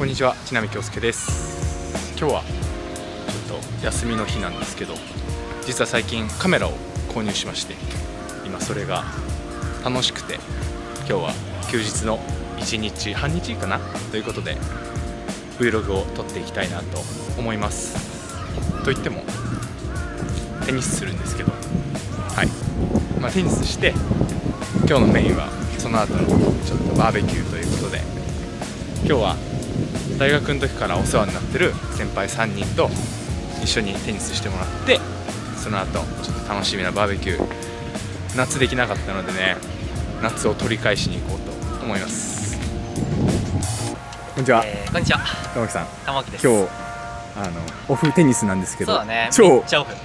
こんにちは、ちなみきょうすけです。今日はちょっと休みの日なんですけど実は最近カメラを購入しまして今それが楽しくて今日は休日の1日半日かな？ということで Vlog を撮っていきたいなと思います。といってもテニスするんですけどはい、まあ、テニスして今日のメインはその後のちょっとバーベキューということで今日は大学の時からお世話になってる先輩3人と一緒にテニスしてもらってその後ちょっと楽しみなバーベキュー夏できなかったのでね夏を取り返しに行こうと思います。こんにちは、えーこんにちは。玉木さん。玉木です。今日あのオフテニスなんですけどね。め超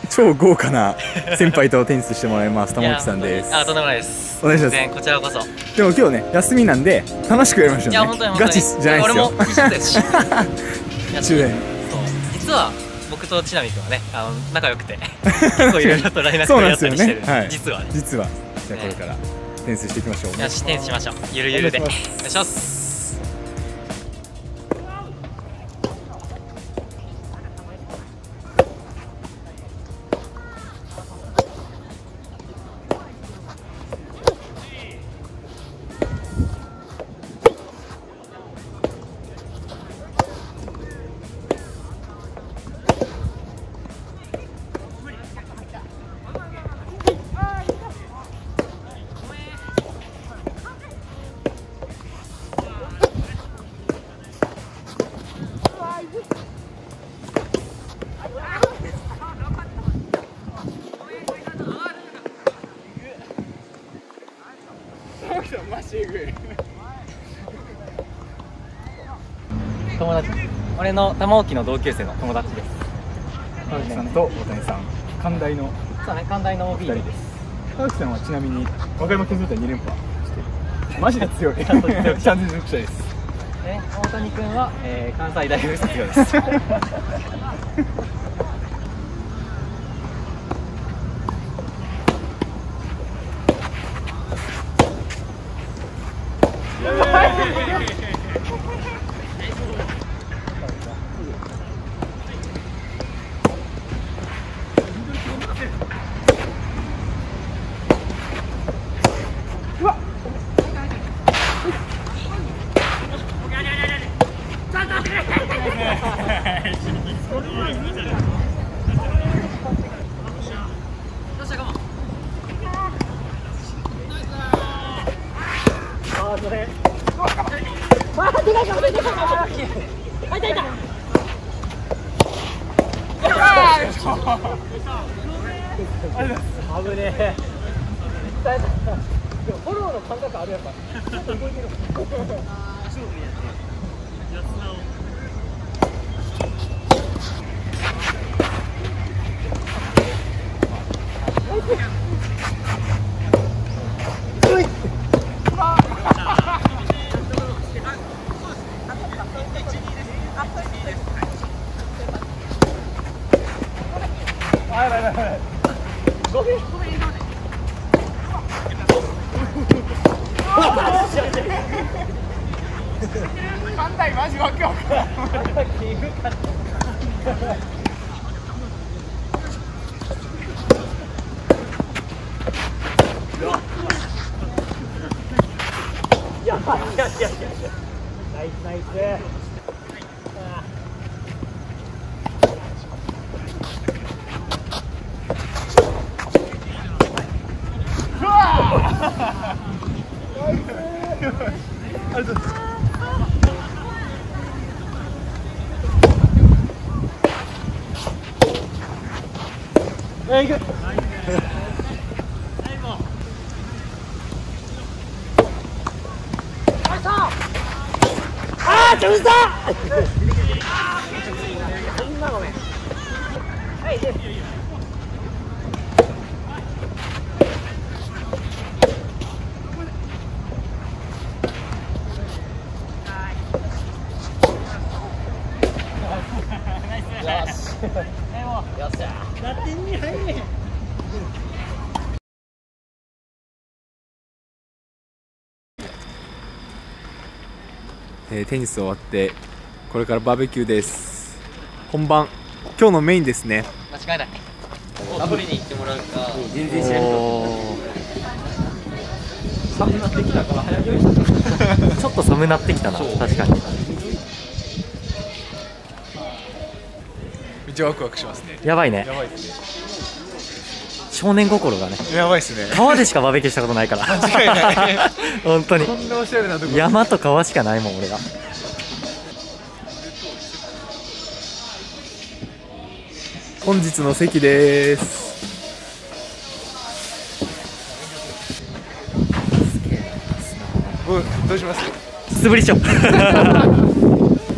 超豪華な先輩とテニスしてもらいます玉木さんです。あとんでもないです。お願いします。こちらこそ。でも今日ね休みなんで楽しくやりましょうねいや本当に。ガチじゃないですよ。俺も一緒です。し実は僕とちなみくんはねあの仲良くて結構いろいろと LINE そうやっなんです。よたりしてる、ね。はい。実はね。実は。じゃあこれからテニスしていきましょう。よしテニスしましょう。ゆるゆるで。お願いします 友達。俺の玉置の同級生の友達です。川木さんと大谷さん。寛大の。そうね関大の OB 2人です。川木さんはちなみに和歌山県大会2連覇してる。マジで強い。ちゃんと強いちゃんと実力者です。ね大谷君は、えー関西大学卒業です 危ねえでもフォローの感覚あるやっぱちょっと動いてるいやいやいやいやナイスナイスよっ しゃえーテニス終わってこれからバーベキューです。本番。今日のメインですね。間違いない。に行ってもらうか。全然寒くなってきたか。ら早いちょっと寒なってきたな。確かに。めっちゃワクワクしますね。やばいね。やばいですね少年心がねやばいですね。川でしかバーベキューしたことないから。間違いない。本当に。こんなおしゃれなとこ。山と川しかないもん俺が本日の席です。どうします？素振りしよう。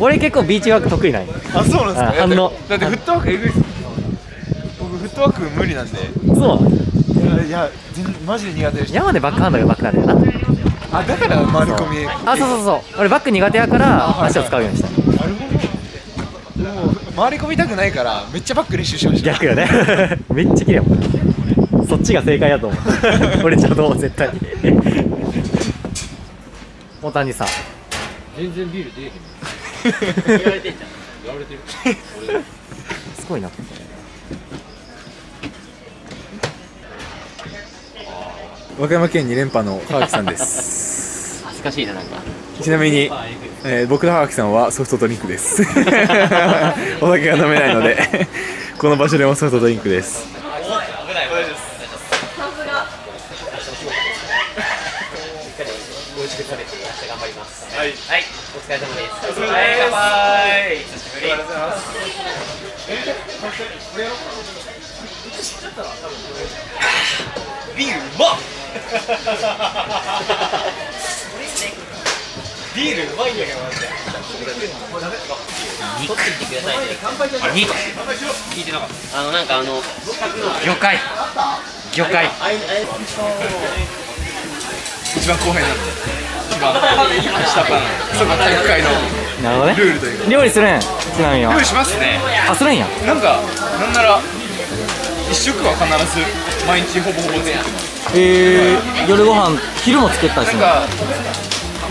俺結構ビーチワーク得意なんよ。あそうなんですか？あ反応。だってフットワークえぐいっす。僕フットワーク無理なんでそういや全然マジで苦手でした。山でバックハンドがバックなんだよな。あだから回り込みあそうそうそう。俺バック苦手やから足を使うようにした。なるほどもう回り込みたくないからめっちゃバック練習しました。逆よね。めっちゃ綺麗やもん。そっちが正解やと思う。俺ちゃうと思う絶対大谷さん。全然ビール出えへん。言われてんじゃん。言われてる。すごいな和歌山県2連覇の川木さんです。恥ずかしいななんか。ちなみに、えー僕と川木さんはソフトドリンクです。お酒が飲めないのでこの場所でもソフトドリンクです。美味しく食べて明日頑張ります。はい、はい、お疲れ様です。はい乾杯久しぶりビールうまっビール？うまいんだけどマジで。肉。取ってきてくださいねあ肉聞いてなか。ったあのなんかあの魚介。魚介。一番後輩なんで一番下っ端なんでそこが体育会の。なるほどね。ルールというか。料理するんちなみには。料理しますね。あするんや。なんかなんなら一食は必ず毎日ほぼほぼ作ってますえー、夜ご飯昼も作ったりするの？なんか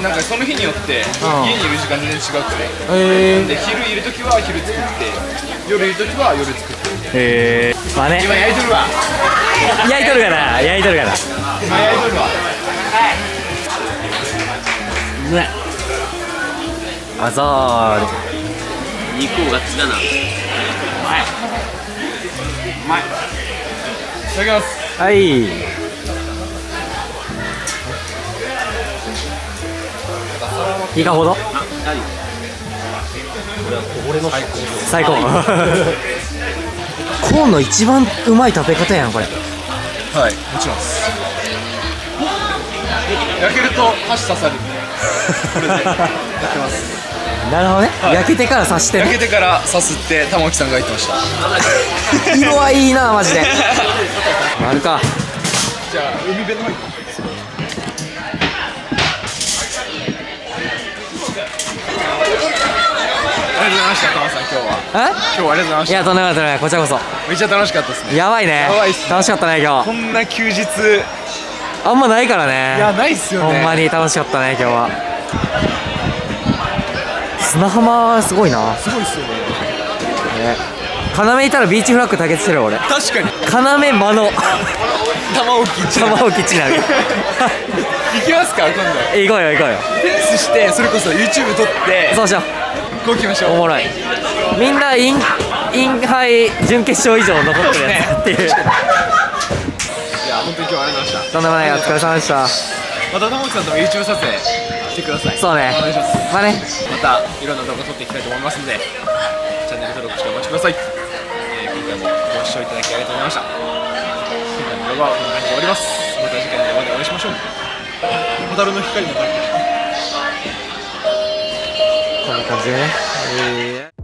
なんかその日によってうん。家にいる時間全然違くて。えで昼いる時は昼作って夜いる時は夜作って。ー、えー、まあね。今焼いとるわ。焼いとるかな？焼いとるかな？今焼いとるわ。ね。あざーる肉をがっつだな。いただきます。はいいかほど？最高。コーンの一番うまい食べ方やんこれ。はいもちろんです。焼けると箸刺さる なるほどね、はい。焼けてから刺してね。焼けてから刺すって玉木さんが言ってました。色はいいなマジで。あるか。じゃあ海辺の方にありがとうした玉さん今日は。え？今日はありがとうございましいやとんでもないとんでもない。こちらこそ。ためっちゃ楽しかったですね。やばいね。やばいっすね。楽しかったね今日。こんな休日。いあんまないからね。やないっすよね。ほんまに楽しかったね今日は。砂浜はすごいな。すごいっすよね。ね。要いたらビーチフラッグ対決してる俺。確かに。要間の玉置一玉置千奈 行きますか今度。美行こうよ行こうよ。フェンスしてそれこそ YouTube 撮って。そうしよこう行きましょう。うおもろい。みんなインインハイ準決勝以上残ってるやつっていう。いや本当に今日はありがとうございました。とんでもないお疲れ様でした。また玉置さんとも YouTube 撮影してください。そうね。お願いします。まあね。またいろんな動画撮っていきたいと思いますのでチャンネル登録してお待ちください、えー今回もご視聴いただきありがとうございました。今回の動画はこんな感じで終わります。また次回の動画でお会いしましょう。ホタルの光も描い